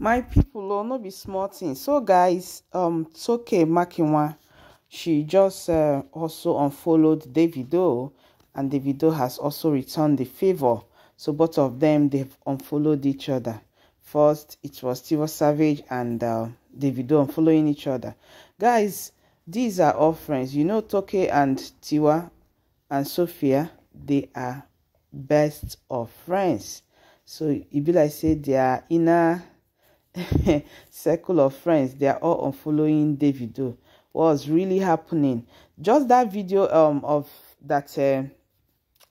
my people oh no be small thing. So guys um Toke Makinwa she just uh, also unfollowed Davido and Davido has also returned the favor. So both of them they've unfollowed each other. First it was Tiwa Savage and uh, Davido unfollowing each other. Guys these are all friends. You know Toke and Tiwa and Sophia they are best of friends. So e be like say their inner circle of friends they are all unfollowing davido. What's really happening? Just that video um of that uh,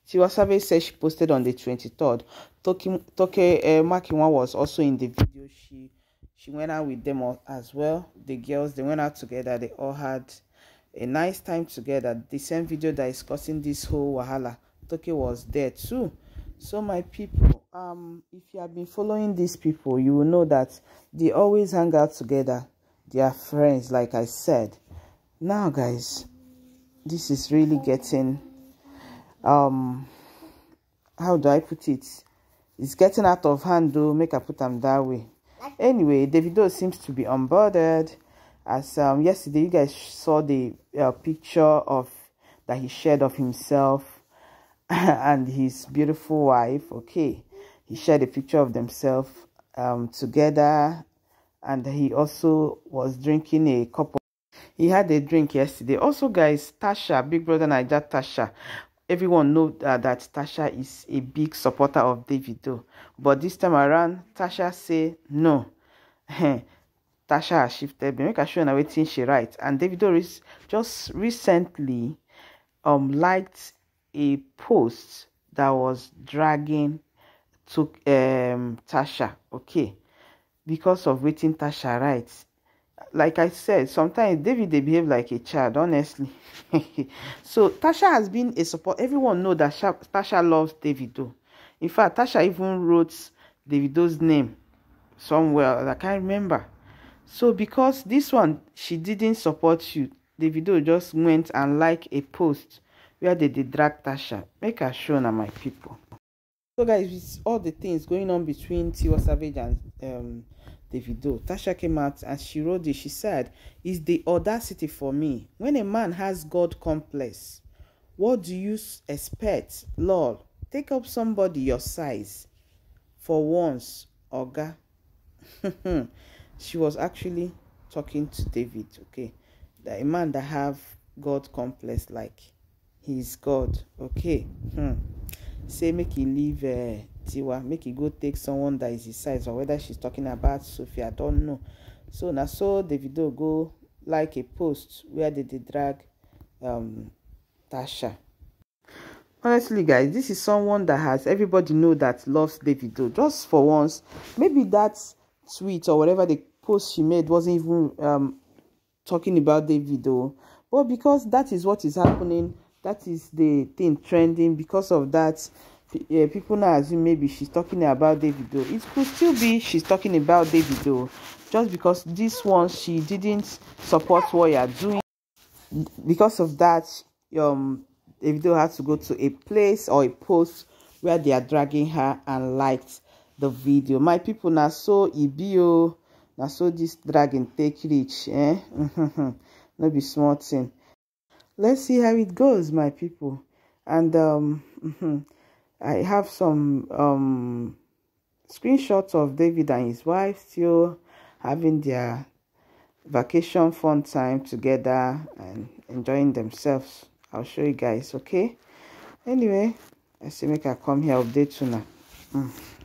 Tiwa Savage said she posted on the 23rd Toke, Toke uh, Makinwa was also in the video. She she went out with them as well. The girls they went out together. They all had a nice time together. The same video that is causing this whole wahala. Toke was there too so my people um if you have been following these people you will know that they always hang out together. They are friends like i said. Now guys this is really getting um how do i put it? It's getting out of hand though. Make i put them that way. Anyway davido seems to be unbothered as um yesterday you guys saw the uh, picture of that he shared of himself and his beautiful wife okay he shared a picture of themselves um, together. And he also was drinking a cup of he had a drink yesterday. Also guys tacha big brother naija tacha. Everyone know uh, that tacha is a big supporter of davido. But this time around tacha say no. Tacha has shifted. Make i show you wetin she write. And davido just recently um liked a post that was dragging to um tacha okay? Because of waiting tacha writes like i said sometimes david they behave like a child honestly. So tacha has been a support everyone know that tacha loves davido in fact tacha even wrote davido's name somewhere i can't remember. So because this one she didn't support you davido just went and like a post where they dey drag tacha make her show na my people. so guys with all the things going on between tiwa savage and um, davido tacha came out and she wrote this. She said is the audacity for me. When a man has god complex what do you expect? Lol take up somebody your size for once oga. She was actually talking to david okay? That a man that have god complex like he's god. Okay. Hmm. say make e leave uh, tiwa. Make e go take someone that is his size or whether she's talking about sophia i don't know. So na so davido go like a post where they dey drag um tasha. Honestly guys this is someone that has everybody know that loves davido. Just for once maybe that tweet or whatever the post she made wasn't even um talking about davido. But because that is what is happening that is the thing trending because of that yeah, people now assume maybe she's talking about Davido. It could still be she's talking about Davido, just because this one she didn't support what you're doing. Because of that, um, Davido had to go to a place or a post where they are dragging her and liked the video. My people now so ibio now so this dragging take reach, eh? no be small thing let's see how it goes my people. And um mm-hmm, i have some um screenshots of david and his wife still having their vacation fun time together and enjoying themselves. I'll show you guys okay? Anyway i say make i come here update you now. Mm.